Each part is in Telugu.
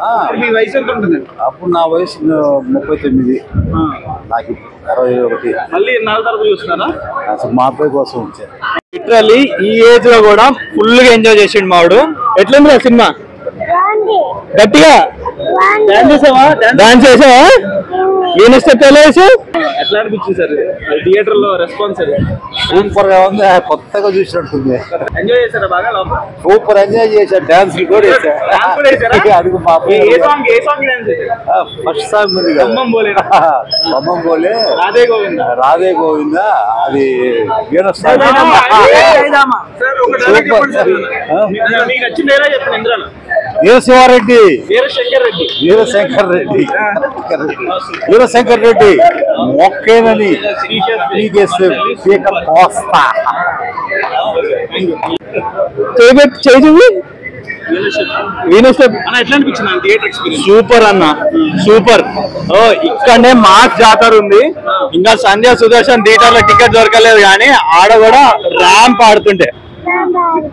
ఆ. మీ వయసు ఎంత ఉంటుంది? అప్పుడు నా వయసు ముప్పై తొమ్మిది. నాకు అరవై ఒకటి. మళ్ళీ నాలుగు తరపు చూస్తున్నారా? అసలు మా అబ్బాయి కోసం వచ్చాను లిటరల్లీ ఈ ఏజ్లో కూడా ఫుల్గా ఎంజాయ్ చేసిండు మావాడు ఎట్లుంది ఆ సినిమా? గట్టిగా? డాన్స్ చేసావా? డాన్స్ చేసావా? ఎలా వేసావు ఎట్లా అనిపించింది సార్? థియేటర్లో రెస్పాన్స్ అది? సూపర్గా ఉంది. కొత్తగా చూసినట్టుంది. ఎంజాయ్ చేశారా బాగా లోపల? సూపర్ ఎంజాయ్ చేశా డాన్స్ కూడా? అడుగు మా ఏ ఏ సాంగ్ ఏ సాంగ్ డాన్స్ చేశారు? ఫస్ట్ సాంగ్ ఉంది కదా. బొమ్మం బోలే. బొమ్మం బోలే. రాధే గోవింద? రాధే గోవింద? అది వీరశివారెడ్డి. వీరశంకర్ రెడ్డి. వీరశంకర్ రెడ్డి. వీరశంకర్ రెడ్డి చేయి ఎక్స్పీరియన్స్? సూపర్ అన్న సూపర్. ఓ ఇక్కడనే మాస్ జాతర ఉంది. ఇంకా సంధ్య సుదర్శన్ థియేటర్లో టికెట్ దొరకలేదు కానీ ఆడ కూడా ర్యాంప్ ఆడుతుంటే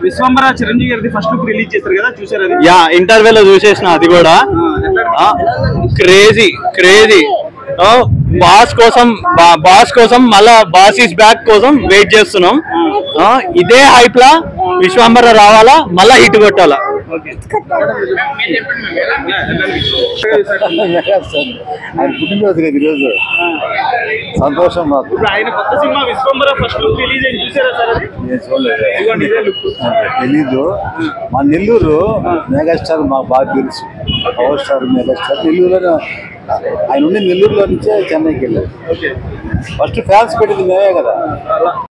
విశ్వంబర చిరంజీవి గారిది ఫస్ట్ లుక్ రిలీజ్ చేశారు కదా చూసారు అది? యా ఇంటర్వెల్లో చూసేసిన అది కూడా. Crazy crazy. బాస్ కోసం బాస్ కోసం మళ్ళా బాస్ ఇస్ బ్యాక్ కోసం వెయిట్ చేస్తున్నాం. ఆ, ఇదే హైప్ లా విశ్వంబర రావాలా? మళ్ళా హిట్ కొట్టాలా? ఆయన పుట్టినరోజు కదా ఈరోజు. సంతోషం మాకు. ఇప్పుడు ఆయన కొత్త cinema Vishwambhara first look release అయింది. చూసారా సార్ అది? నేను చూడలేదు. ఇదిగోండి ఇదే లుక్ తెలీదు. మా నెల్లూరు మెగాస్టార్ మాకు బాగా తెలుసు. Power star megastar. నెల్లూరులో ఆయన ఉండి నెల్లూరులో నుంచే చెన్నైకి వెళ్ళారు ఫస్ట్ ఫ్యాన్స్ పెట్టింది మేమే కదా.